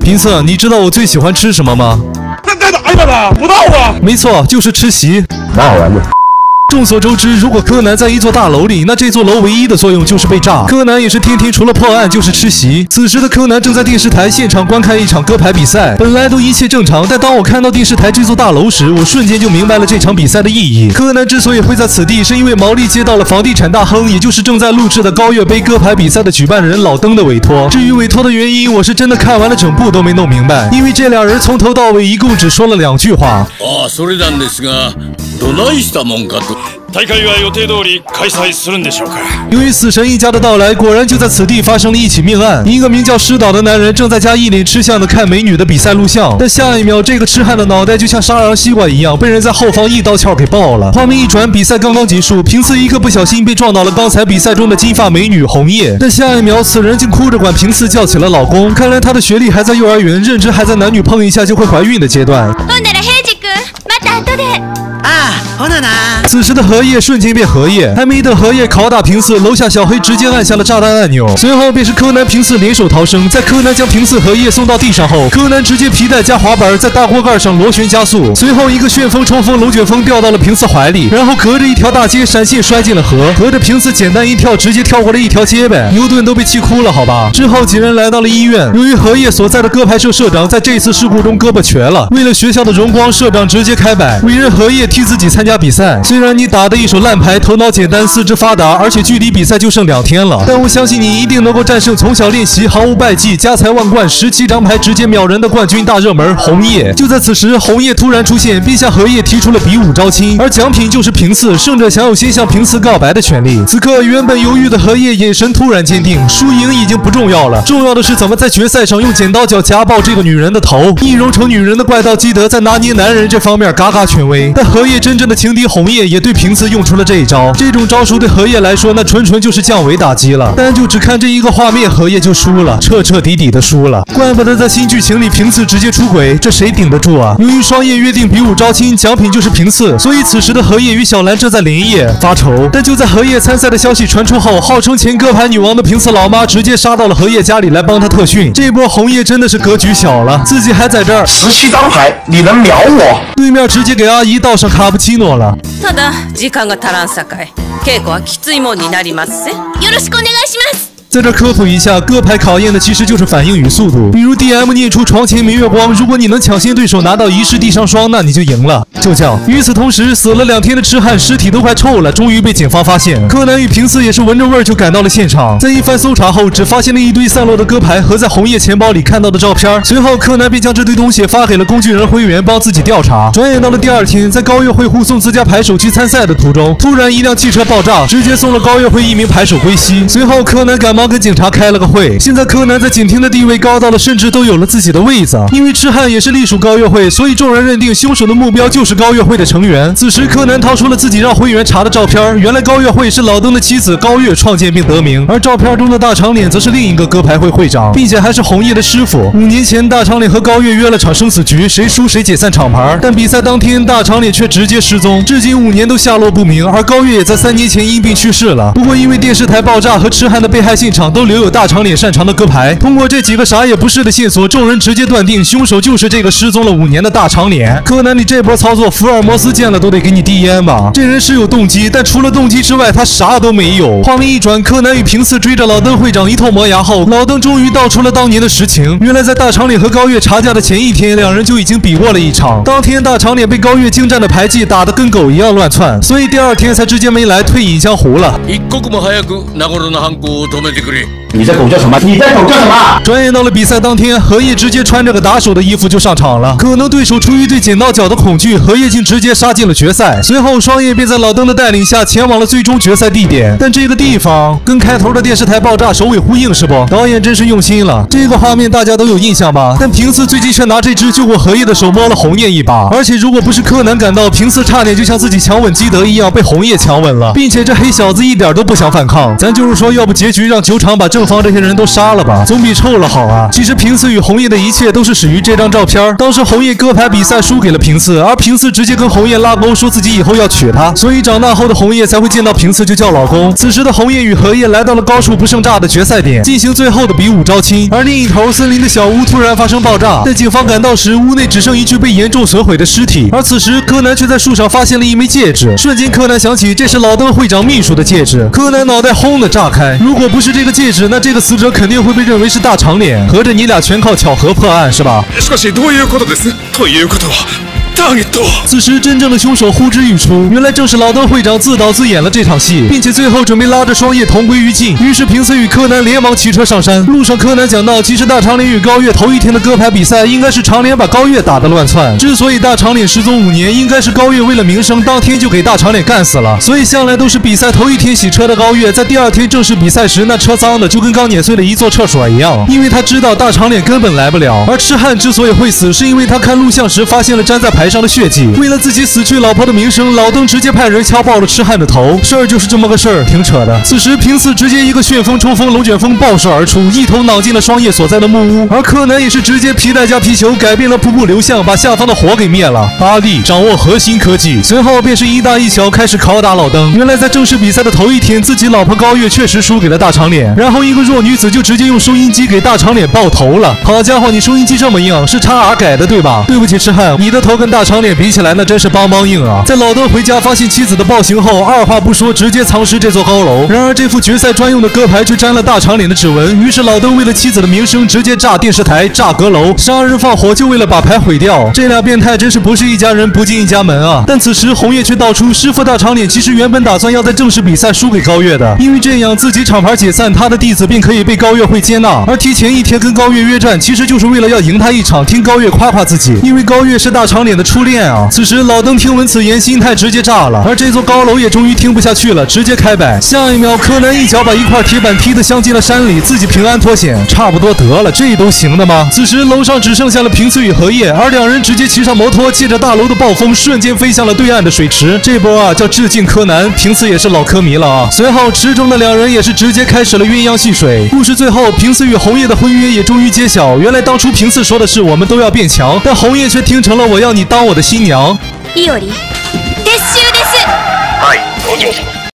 平次，你知道我最喜欢吃什么吗？这在哪儿呢？不知道啊。没错，就是吃席。蛮好玩的。众所周知，如果柯南在一座大楼里，那这座楼唯一的作用就是被炸。柯南也是天天除了破案就是吃席。此时的柯南正在电视台现场观看一场歌牌比赛，本来都一切正常，但当我看到电视台这座大楼时，我瞬间就明白了这场比赛的意义。柯南之所以会在此地，是因为毛利接到了房地产大亨，也就是正在录制的高月杯歌牌比赛的举办人老登的委托。至于委托的原因，我是真的看完了整部都没弄明白，因为这俩人从头到尾一共只说了两句话。ああそれなんですが どないしたもんかと。大会は予定通り開催するんでしょうか。由于死神一家的到来，果然就在此地发生了一起命案。一个名叫师岛的男人正在家一脸吃相的看美女的比赛录像，但下一秒，这个痴汉的脑袋就像沙瓤西瓜一样，被人在后方一刀鞘给爆了。画面一转，比赛刚刚结束，平次一个不小心被撞到了刚才比赛中的金发美女红叶，但下一秒，此人竟哭着管平次叫起了老公。看来他的学历还在幼儿园，认知还在男女碰一下就会怀孕的阶段。ほんなら平次君また後でああほなな此时的 荷叶瞬间变荷叶，还没等荷叶拷打平次，楼下小黑直接按下了炸弹按钮，随后便是柯南、平次联手逃生。在柯南将平次、荷叶送到地上后，柯南直接皮带加滑板在大锅盖上螺旋加速，随后一个旋风冲锋龙卷风掉到了平次怀里，然后隔着一条大街闪现摔进了河，隔着平次简单一跳，直接跳过了一条街呗，牛顿都被气哭了，好吧。之后几人来到了医院，由于荷叶所在的歌牌社社长在这次事故中胳膊瘸了，为了学校的荣光，社长直接开摆，委任荷叶替自己参加比赛。虽然你打的一手烂牌，头脑简单，四肢发达，而且距离比赛就剩两天了，但我相信你一定能够战胜从小练习、毫无败绩、家财万贯、十七张牌直接秒人的冠军大热门红叶。就在此时，红叶突然出现，并向荷叶提出了比武招亲，而奖品就是平次，胜者享有先向平次告白的权利。此刻，原本犹豫的荷叶眼神突然坚定，输赢已经不重要了，重要的是怎么在决赛上用剪刀脚夹爆这个女人的头。易容成女人的怪盗基德在拿捏男人这方面嘎嘎权威，但荷叶真正的情敌红叶也对平次用出了这一招。这种招数对荷叶来说，那纯纯就是降维打击了。单就只看这一个画面，荷叶就输了，彻彻底底的输了。怪不得在新剧情里平次直接出轨，这谁顶得住啊？由于双叶约定比武招亲，奖品就是平次，所以此时的荷叶与小兰正在连夜发愁。但就在荷叶参赛的消息传出后，号称前歌牌女王的平次老妈直接杀到了荷叶家里来帮他特训。这波红叶真的是格局小了，自己还在这儿，十七张牌，你能秒我？对面直接给阿姨倒上卡布奇诺了。ただ時間が足らんさかい稽古はきついもんになりますぜよろしくお願いします在这科普一下，歌牌考验的其实就是反应与速度。比如 DM 念出“床前明月光”，如果你能抢先对手拿到一世地上霜，那你就赢了。 就这样。与此同时，死了两天的痴汉尸体都快臭了，终于被警方发现。柯南与平次也是闻着味儿就赶到了现场，在一番搜查后，只发现了一堆散落的歌牌和在红叶钱包里看到的照片。随后，柯南便将这堆东西发给了工具人灰原，帮自己调查。转眼到了第二天，在高月会护送自家牌手去参赛的途中，突然一辆汽车爆炸，直接送了高月会一名牌手归西。随后，柯南赶忙跟警察开了个会。现在柯南在警厅的地位高到了，甚至都有了自己的位子。因为痴汉也是隶属高月会，所以众人认定凶手的目标就是高月会的成员。此时，柯南掏出了自己让会员查的照片，原来高月会是老登的妻子高月创建并得名，而照片中的大长脸则是另一个歌牌会会长，并且还是红叶的师傅。五年前，大长脸和高月约了场生死局，谁输谁解散厂牌。但比赛当天，大长脸却直接失踪，至今五年都下落不明。而高月也在三年前因病去世了。不过，因为电视台爆炸和痴汉的被害现场都留有大长脸擅长的歌牌，通过这几个啥也不是的线索，众人直接断定凶手就是这个失踪了五年的大长脸。柯南，你这波操作，福尔摩斯见了都得给你递烟吧？这人是有动机，但除了动机之外，他啥都没有。画面一转，柯南与平次追着老登会长一通磨牙后，老登终于道出了当年的实情。原来在大长脸和高月查价的前一天，两人就已经比过了一场。当天大长脸被高月精湛的牌技打得跟狗一样乱窜，所以第二天才直接没来，退隐江湖了。一刻も早く名頃の犯行を止めてくれ你在狗叫什么？你在狗叫什么？转眼到了比赛当天，荷叶直接穿着个打手的衣服就上场了。可能对手出于对剪刀脚的恐惧，荷叶竟直接杀进了决赛。随后，双叶便在老登的带领下前往了最终决赛地点。但这个地方跟开头的电视台爆炸首尾呼应，是不？导演真是用心了。这个画面大家都有印象吧？但平次最近却拿这只救过荷叶的手摸了红叶一把，而且如果不是柯南赶到，平次差点就像自己强吻基德一样被红叶强吻了，并且这黑小子一点都不想反抗。咱就是说，要不结局让酒厂把正。 正方这些人都杀了吧，总比臭了好啊。其实平次与红叶的一切都是始于这张照片。当时红叶割牌比赛输给了平次，而平次直接跟红叶拉钩，说自己以后要娶她，所以长大后的红叶才会见到平次就叫老公。此时的红叶与荷叶来到了高处不胜炸的决赛点，进行最后的比武招亲。而另一头森林的小屋突然发生爆炸，在警方赶到时，屋内只剩一具被严重损毁的尸体。而此时柯南却在树上发现了一枚戒指，瞬间柯南想起这是老登会长秘书的戒指，柯南脑袋轰的炸开。如果不是这个戒指，那这个死者肯定会被认为是大长脸。合着你俩全靠巧合破案是吧？しかしどういうことですということは ターゲットは此时，真正的凶手呼之欲出，原来正是老登会长自导自演了这场戏，并且最后准备拉着双叶同归于尽。于是平次与柯南连忙骑车上山。路上，柯南讲到，其实大长脸与高月头一天的歌牌比赛，应该是长脸把高月打得乱窜。之所以大长脸失踪五年，应该是高月为了名声，当天就给大长脸干死了。所以向来都是比赛头一天洗车的高月，在第二天正式比赛时，那车脏的就跟刚碾碎了一座厕所一样，因为他知道大长脸根本来不了。而痴汉之所以会死，是因为他看录像时发现了粘在牌 台上的血迹。为了自己死去老婆的名声，老登直接派人敲爆了痴汉的头。事儿就是这么个事儿，挺扯的。此时平次直接一个旋风冲锋龙卷风爆射而出，一头脑进了双叶所在的木屋。而柯南也是直接皮带加皮球改变了瀑布流向，把下方的火给灭了。阿力掌握核心科技，随后便是一大一小开始拷打老登。原来在正式比赛的头一天，自己老婆高月确实输给了大长脸，然后一个弱女子就直接用收音机给大长脸爆头了。好家伙，你收音机这么硬，是叉 R 改的对吧？对不起，痴汉，你的头跟大长脸比起来，那真是邦邦硬啊！在老登回家发现妻子的暴行后，二话不说，直接藏尸这座高楼。然而这副决赛专用的歌牌却沾了大长脸的指纹，于是老登为了妻子的名声，直接炸电视台、炸阁楼，杀人放火，就为了把牌毁掉。这俩变态真是不是一家人不进一家门啊！但此时红叶却道出，师傅大长脸其实原本打算要在正式比赛输给高月的，因为这样自己厂牌解散，他的弟子便可以被高月会接纳。而提前一天跟高月约战，其实就是为了要赢他一场，听高月夸夸自己，因为高月是大长脸的初恋啊。此时老登听闻此言，心态直接炸了，而这座高楼也终于听不下去了，直接开摆。下一秒，柯南一脚把一块铁板踢得镶进了山里，自己平安脱险。差不多得了，这都行的吗？此时楼上只剩下了平次与荷叶，而两人直接骑上摩托，借着大楼的暴风，瞬间飞向了对岸的水池。这波啊，叫致敬柯南。平次也是老科迷了啊。随后池中的两人也是直接开始了鸳鸯戏水。故事最后，平次与红叶的婚约也终于揭晓。原来当初平次说的是我们都要变强，但红叶却听成了我要你当我的新娘。いおり撤収ですはいお嬢様